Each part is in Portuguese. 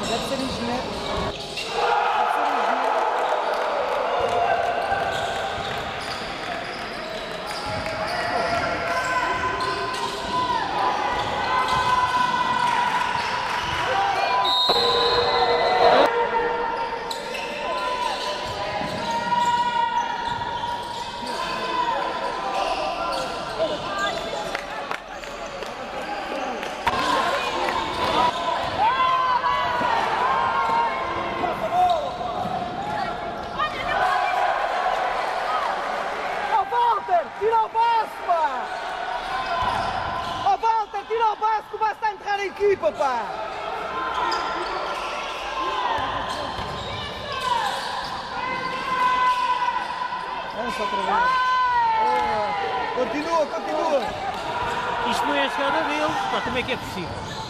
Deve ser engenheiro. Para aqui, papá! Lança outra vez. Oh. Continua, continua! Isto não é a chegada dele, pá, como é que é possível?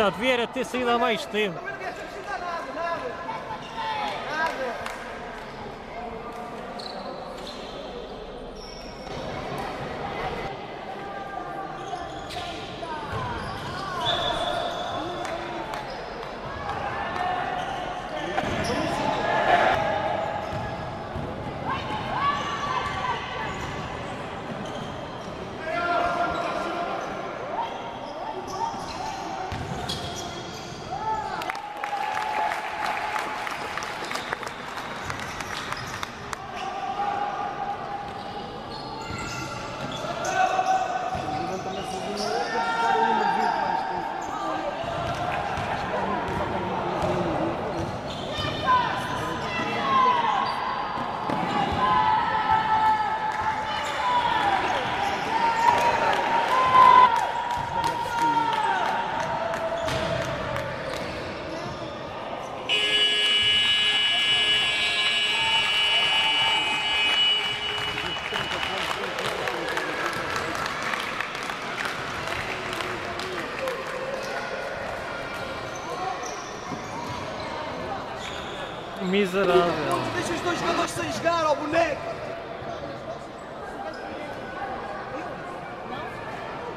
Já devia ter saído há mais tempo. Também não queres acrescentar nada, nada. Nada. Miserável. Deixa os dois jogadores sem jogar, ó boneco.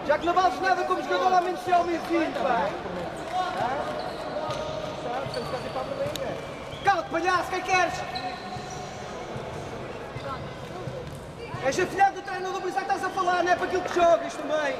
Já que não vales nada como jogador, ao menos ser homenzinho, pá. Cala-te, palhaço, quem queres? És afilhado do treinador, por isso é que estás a falar, não é para aquilo que jogas também.